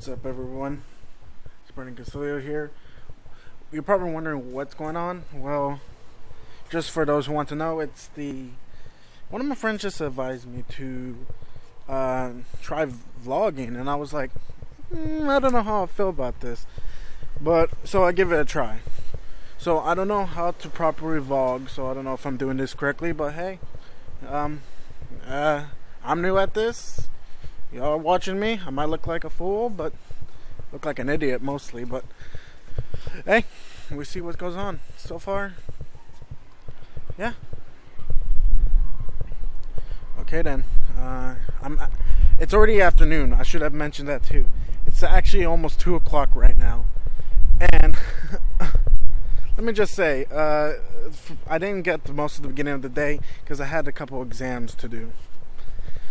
What's up, everyone? It's Brandon Castillo here. You're probably wondering what's going on. Well, just for those who want to know, it's the one of my friends just advised me to uh, try vlogging, and I was like, mm, I don't know how I feel about this, but so I give it a try. So I don't know how to properly vlog, so I don't know if I'm doing this correctly, but hey, um, uh, I'm new at this y'all are watching me. I might look like a fool, but look like an idiot mostly. But hey, we see what goes on so far. Yeah. Okay then. Uh, I'm. It's already afternoon. I should have mentioned that too. It's actually almost two o'clock right now, and let me just say, uh, I didn't get the most of the beginning of the day because I had a couple exams to do.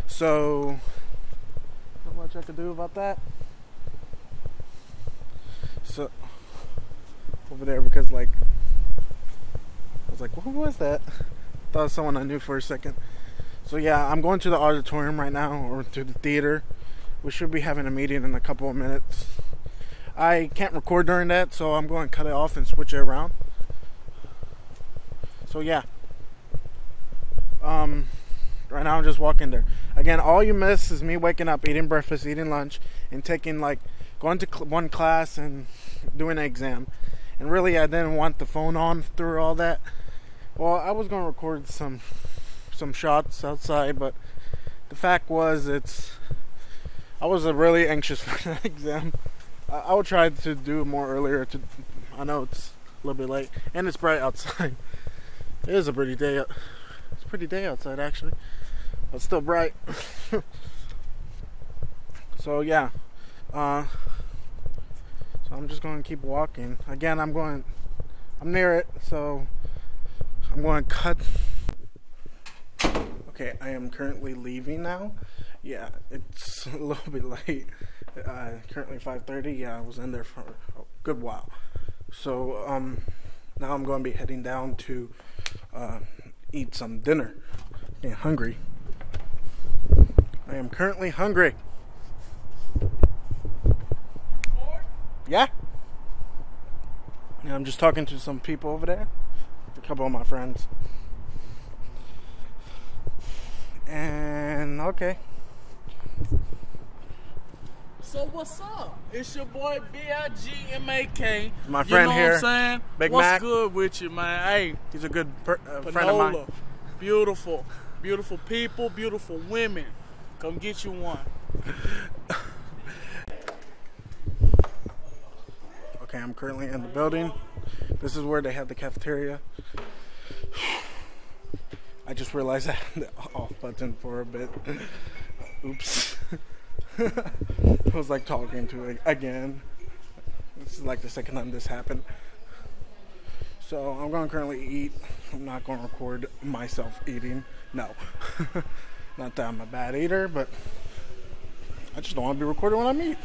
So much I could do about that. So over there because like I was like, what was that? Thought it was someone I knew for a second. So yeah, I'm going to the auditorium right now or to the theater. We should be having a meeting in a couple of minutes. I can't record during that, so I'm going to cut it off and switch it around. So yeah. Um Right now I'm just walking there. Again, all you miss is me waking up, eating breakfast, eating lunch, and taking like going to cl- one class and doing an exam. And really, I didn't want the phone on through all that. Well, I was gonna record some some shots outside, but the fact was, it's I was really anxious for that exam. I, I will try to do more earlier. To I know it's a little bit late, and it's bright outside. It is a pretty day. Uh, it's a pretty day outside, actually. It's still bright. so yeah, uh, so I'm just going to keep walking. Again, I'm going. I'm near it, so I'm going to cut. Okay, I am currently leaving now. Yeah, it's a little bit late. Uh, currently 5:30. Yeah, I was in there for a good while. So um, now I'm going to be heading down to uh, eat some dinner. Getting hungry. I am currently hungry. Yeah? yeah? I'm just talking to some people over there. A couple of my friends. And okay. So what's up? It's your boy B-I-G-M-A-K. My friend you know here, what I'm saying? Big what's Mac. good with you, man? Hey, He's a good per- uh, friend of mine. Beautiful. Beautiful people, beautiful women. Come get you one. Okay, I'm currently in the building. This is where they have the cafeteria. I just realized I had the off button for a bit. Oops. I was like talking to it again. This is like the second time this happened. So I'm going to currently eat. I'm not going to record myself eating. No. not that I'm a bad eater, but I just don't want to be recorded when I eat.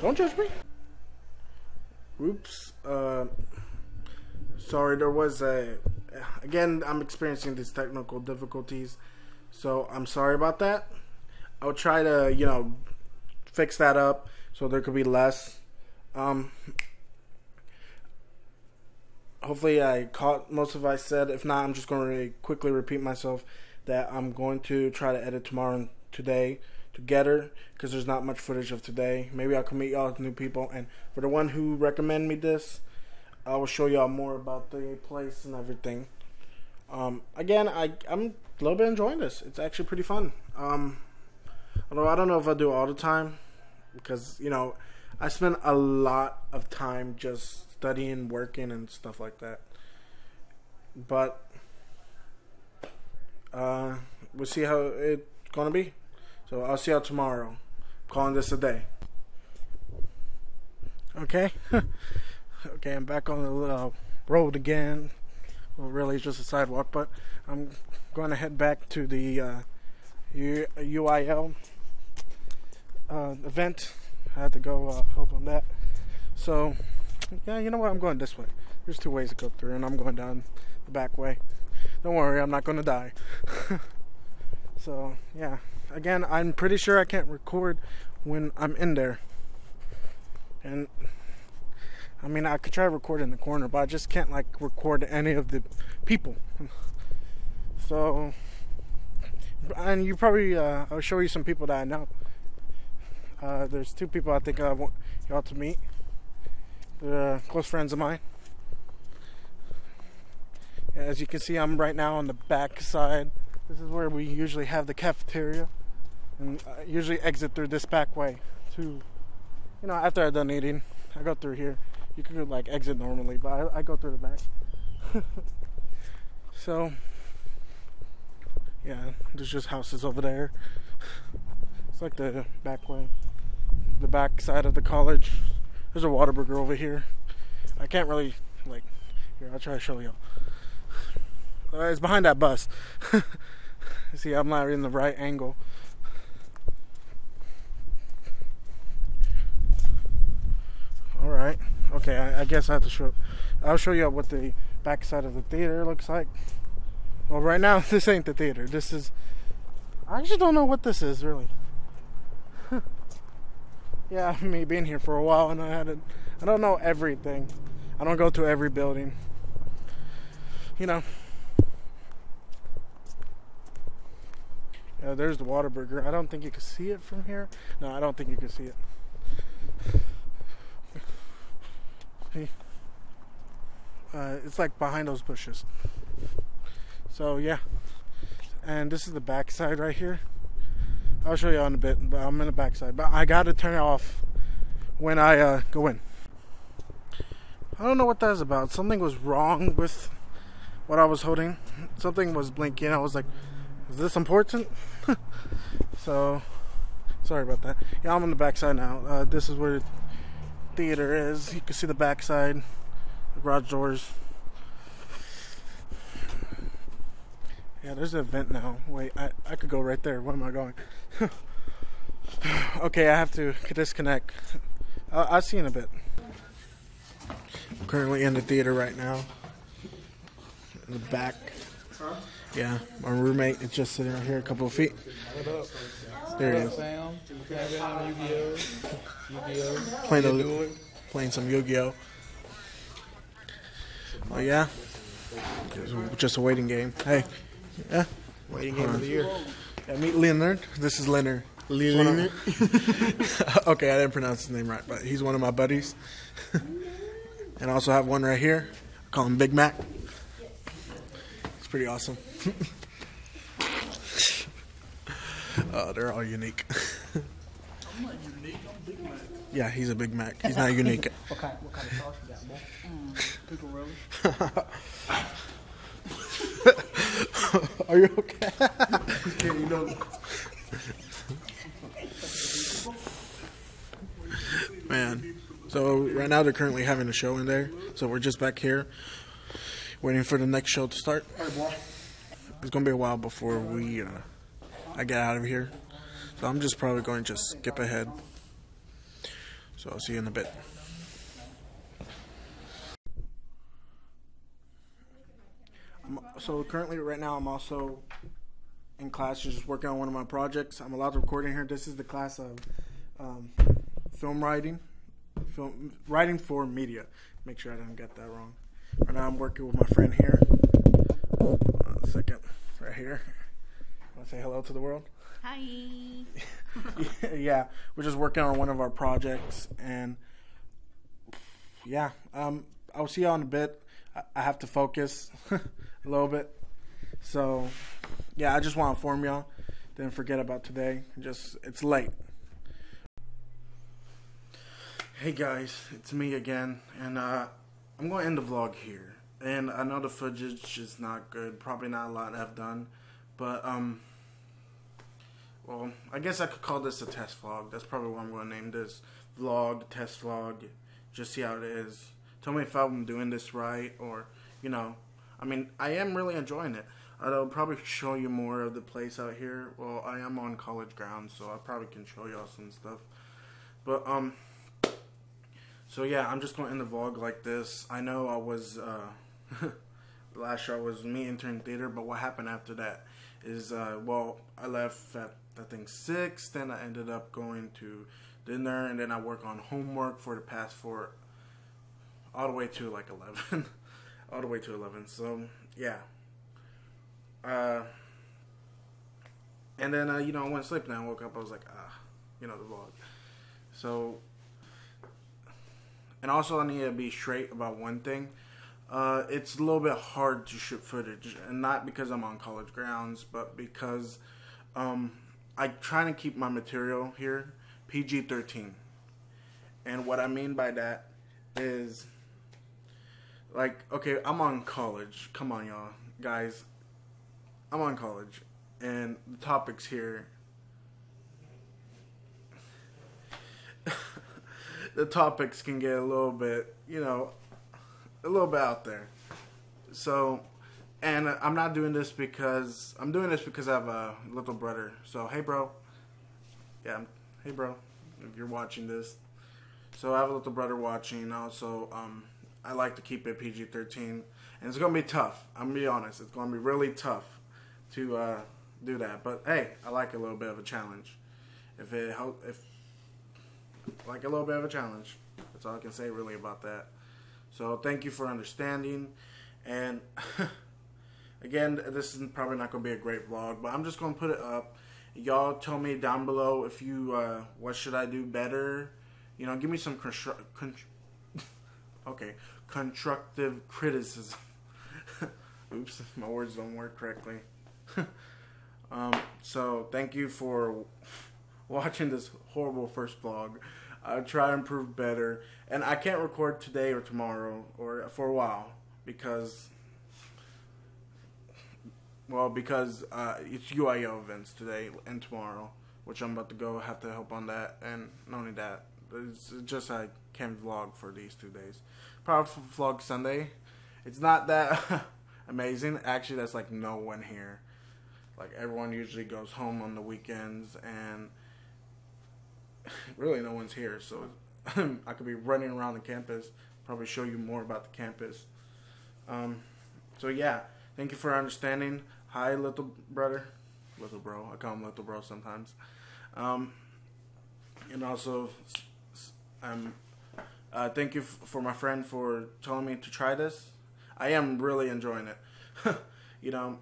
Don't judge me. Oops. Uh, sorry, there was a. Again, I'm experiencing these technical difficulties, so I'm sorry about that. I'll try to, you know, fix that up so there could be less. Um, hopefully, I caught most of what I said. If not, I'm just going to quickly repeat myself that I'm going to try to edit tomorrow and today together because there's not much footage of today. Maybe I can meet y'all new people. And for the one who recommend me this, I will show y'all more about the place and everything. Um, again, I I'm a little bit enjoying this. It's actually pretty fun. Um, although I don't know if I do all the time because you know I spend a lot of time just studying, working, and stuff like that. But uh, we'll see how it's gonna be. So I'll see y'all tomorrow. I'm calling this a day. Okay. okay, I'm back on the uh, road again. Well, really, it's just a sidewalk, but I'm going to head back to the uh, U- UIL uh, event. I had to go uh, help on that. So, yeah, you know what? I'm going this way. There's two ways to go through, and I'm going down the back way. Don't worry, I'm not to die. so, yeah. Again, I'm pretty sure I can't record when I'm in there. and I mean I could try to record in the corner, but I just can't like record any of the people. So, and you probably uh, I'll show you some people that I know. Uh, there's two people I think I want y'all to meet. They're uh, close friends of mine. As you can see, I'm right now on the back side. This is where we usually have the cafeteria, and I usually exit through this back way to, you know, after I'm done eating, I go through here. You could like exit normally, but I, I go through the back. so, yeah, there's just houses over there. It's like the back way, the back side of the college. There's a Whataburger over here. I can't really like. Here, I'll try to show you. Uh, it's behind that bus. See, I'm not in the right angle. All right. Okay, I, I guess I have to show. I'll show you what the back side of the theater looks like. Well, right now this ain't the theater. This is. I just don't know what this is really. yeah, me being here for a while, and I had to, I don't know everything. I don't go to every building. You know. There's the Whataburger. I don't think you can see it from here. No, I don't think you can see it. Uh, it's like behind those bushes. So yeah, and this is the back side right here. I'll show you on a bit, but I'm in the back side. But I got to turn it off when I uh, go in. I don't know what that's about. Something was wrong with what I was holding. Something was blinking. I was like, "Is this important?" so sorry about that. Yeah, I'm on the backside now. Uh, this is where the theater is. You can see the backside, the garage doors. Yeah, there's an event now. Wait, I, I could go right there. Where am I going? okay, I have to disconnect. I'll, I'll see you in a bit. I'm currently in the theater right now. The back. Yeah, my roommate is just sitting right here a couple of feet. There he is. Sam? Yu-Gi-Oh! Yu-Gi-Oh! Playing, those- playing some Yu-Gi-Oh. Oh yeah, just, just a waiting game. Hey, yeah, waiting game of the year. Yeah, meet Leonard. This is Leonard. Leonard. okay, I didn't pronounce his name right, but he's one of my buddies. and I also have one right here. I call him Big Mac. It's pretty awesome. oh, they're all unique. I'm not unique. I'm Big Mac. yeah, he's a Big Mac. He's not unique. What kind, what kind of sauce you got, boy? Mm. Pickle relish. Are you okay? you know. Man. So right now they're currently having a show in there. So we're just back here waiting for the next show to start. It's gonna be a while before we uh, I get out of here. So I'm just probably going to just skip ahead. So I'll see you in a bit. So currently, right now, I'm also in class, just working on one of my projects. I'm allowed to record in here. This is the class of um, film writing, film writing for media. Make sure I didn't get that wrong. Right now, I'm working with my friend here. One second, right here. Want to say hello to the world? Hi. yeah, we're just working on one of our projects, and yeah, um, I'll see y'all in a bit. I, I have to focus a little bit, so yeah, I just want to inform y'all. Didn't forget about today. Just it's late. Hey guys, it's me again, and uh, I'm going to end the vlog here. And I know the footage is not good, probably not a lot I've done, but um. Well, I guess I could call this a test vlog. That's probably what I'm going to name this vlog, test vlog. Just see how it is. Tell me if I'm doing this right, or you know, I mean, I am really enjoying it. I'll probably show you more of the place out here. Well, I am on college grounds, so I probably can show y'all some stuff. But um, so yeah, I'm just going to end the vlog like this. I know I was uh, last shot was me entering theater, but what happened after that is uh, well, I left at I think six. Then I ended up going to dinner, and then I work on homework for the past four, all the way to like eleven, all the way to eleven. So yeah. Uh, and then uh, you know I went to sleep and I woke up. I was like, ah, you know the vlog. So, and also I need to be straight about one thing. Uh, it's a little bit hard to shoot footage, and not because I'm on college grounds, but because um, I try to keep my material here PG-13. And what I mean by that is, like, okay, I'm on college. Come on, y'all, guys. I'm on college, and the topics here. The topics can get a little bit, you know, a little bit out there. So, and I'm not doing this because I'm doing this because I have a little brother. So, hey, bro. Yeah, hey, bro. If you're watching this, so I have a little brother watching. Also, um, I like to keep it PG-13, and it's gonna be tough. I'm gonna be honest. It's gonna be really tough to uh, do that. But hey, I like a little bit of a challenge. If it help, if like a little bit of a challenge. That's all I can say really about that. So thank you for understanding. And again, this is probably not going to be a great vlog, but I'm just going to put it up. Y'all tell me down below if you, uh, what should I do better? You know, give me some constru- con- okay, constructive criticism. Oops, my words don't work correctly. um, so thank you for watching this horrible first vlog. I'll try to improve better. And I can't record today or tomorrow or for a while because, well, because uh, it's UIL events today and tomorrow, which I'm about to go have to help on that. And not only that, it's just I can't vlog for these two days. Probably vlog Sunday. It's not that amazing. Actually, that's like no one here. Like everyone usually goes home on the weekends and really no one's here, so I could be running around the campus, probably show you more about the campus. Um, so yeah, thank you for understanding. Hi, little brother, little bro. I call him little bro sometimes. Um, and also, um, uh, thank you for my friend for telling me to try this. I am really enjoying it. you know,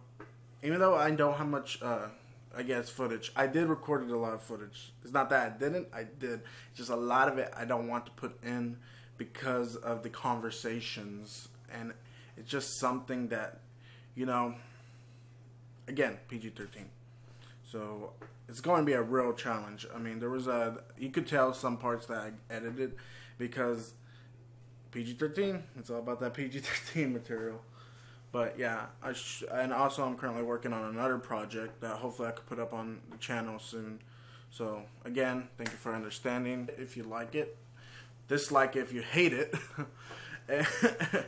even though I don't have much. Uh, I guess footage. I did record a lot of footage. It's not that I didn't. I did. Just a lot of it I don't want to put in because of the conversations, and it's just something that, you know. Again, PG thirteen. So it's going to be a real challenge. I mean, there was a you could tell some parts that I edited because PG thirteen. It's all about that PG thirteen material. But yeah, I sh- and also I'm currently working on another project that hopefully I could put up on the channel soon. So again, thank you for understanding. If you like it, dislike it if you hate it,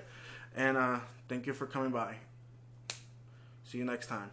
and uh, thank you for coming by. See you next time.